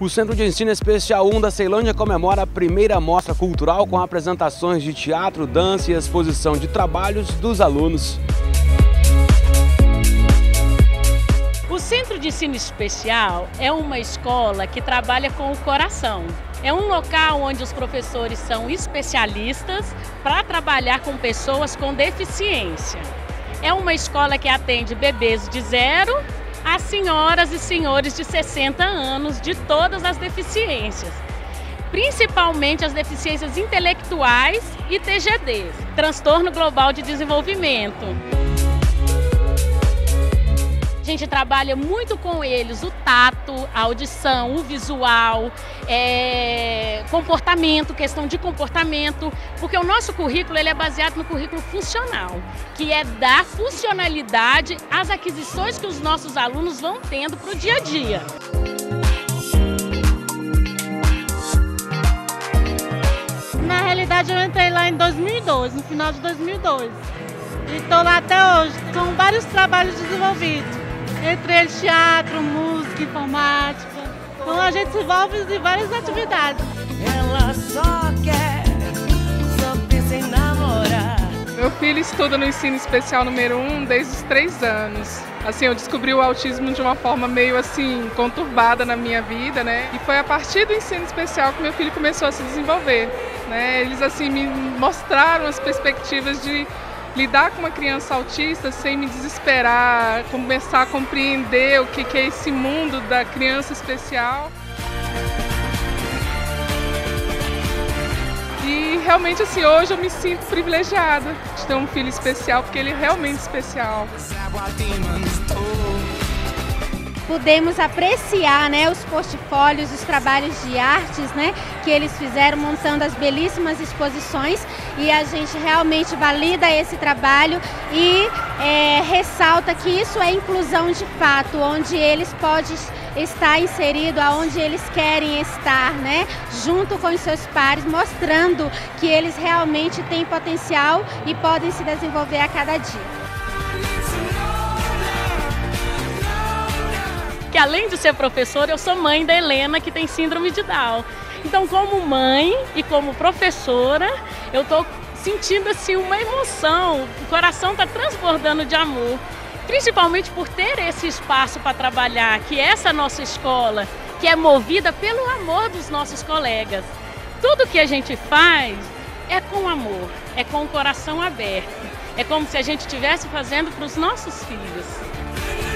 O Centro de Ensino Especial 1 da Ceilândia comemora a primeira mostra cultural com apresentações de teatro, dança e exposição de trabalhos dos alunos. O Centro de Ensino Especial é uma escola que trabalha com o coração. É um local onde os professores são especialistas para trabalhar com pessoas com deficiência. É uma escola que atende bebês de zero as senhoras e senhores de 60 anos de todas as deficiências, principalmente as deficiências intelectuais e TGDs, transtorno global de desenvolvimento. Gente trabalha muito com eles o tato, a audição, o visual, é, comportamento, questão de comportamento, porque o nosso currículo ele é baseado no currículo funcional, que é dar funcionalidade às aquisições que os nossos alunos vão tendo para o dia a dia. Na realidade eu entrei lá em 2002, no final de 2002. E estou lá até hoje. São vários trabalhos desenvolvidos entre eles teatro, música, informática. Então a gente se envolve em várias atividades. Ela só quer, só pensa em namorar. Meu filho estuda no ensino especial número 1 um desde os três anos. Assim, eu descobri o autismo de uma forma meio assim conturbada na minha vida, né? E foi a partir do ensino especial que meu filho começou a se desenvolver, né? Eles assim me mostraram as perspectivas de lidar com uma criança autista sem me desesperar, começar a compreender o que é esse mundo da criança especial. E realmente assim, hoje eu me sinto privilegiada de ter um filho especial, porque ele é realmente especial pudemos apreciar né, os portfólios, os trabalhos de artes né, que eles fizeram montando as belíssimas exposições e a gente realmente valida esse trabalho e é, ressalta que isso é inclusão de fato, onde eles podem estar inserido aonde eles querem estar, né? Junto com os seus pares, mostrando que eles realmente têm potencial e podem se desenvolver a cada dia. Além de ser professora, eu sou mãe da Helena, que tem síndrome de Down. Então, como mãe e como professora, eu estou sentindo assim uma emoção, o coração está transbordando de amor, principalmente por ter esse espaço para trabalhar, que é essa nossa escola, que é movida pelo amor dos nossos colegas. Tudo que a gente faz é com amor, é com o coração aberto. É como se a gente estivesse fazendo para os nossos filhos.